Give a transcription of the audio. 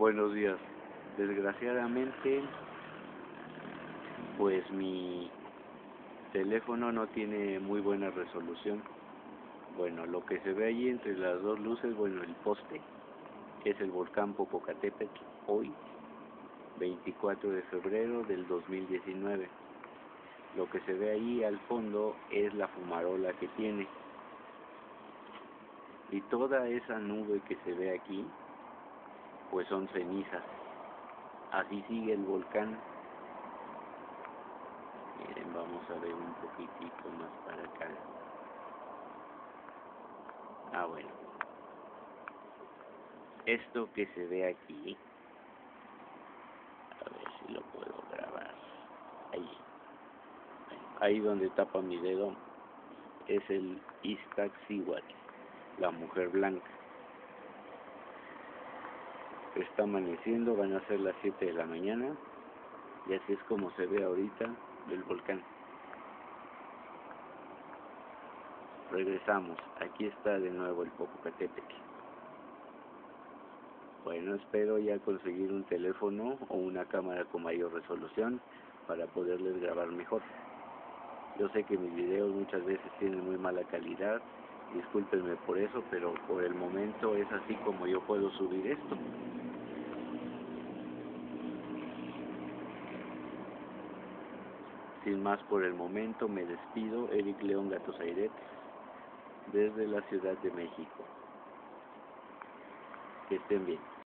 Buenos días. Desgraciadamente, pues mi teléfono no tiene muy buena resolución. Bueno, lo que se ve allí entre las dos luces, bueno, el poste es el volcán Popocatépetl hoy, 24 de febrero del 2019. Lo que se ve ahí al fondo es la fumarola que tiene. Y toda esa nube que se ve aquí, pues son cenizas. Así sigue el volcán. Miren, vamos a ver un poquitito más para acá. Ah, bueno. Esto que se ve aquí, a ver si lo puedo grabar. Ahí. Ahí donde tapa mi dedo es el Iztaccíhuatl, la mujer blanca. Está amaneciendo, van a ser las 7 de la mañana y así es como se ve ahorita el volcán. Regresamos, aquí está de nuevo el Popocatépetl. Bueno, espero ya conseguir un teléfono o una cámara con mayor resolución para poderles grabar mejor. Yo sé que mis videos muchas veces tienen muy mala calidad, discúlpenme por eso, pero por el momento es así como yo puedo subir esto. Sin más por el momento, me despido, Eric León Gatosairet, desde la Ciudad de México. Que estén bien.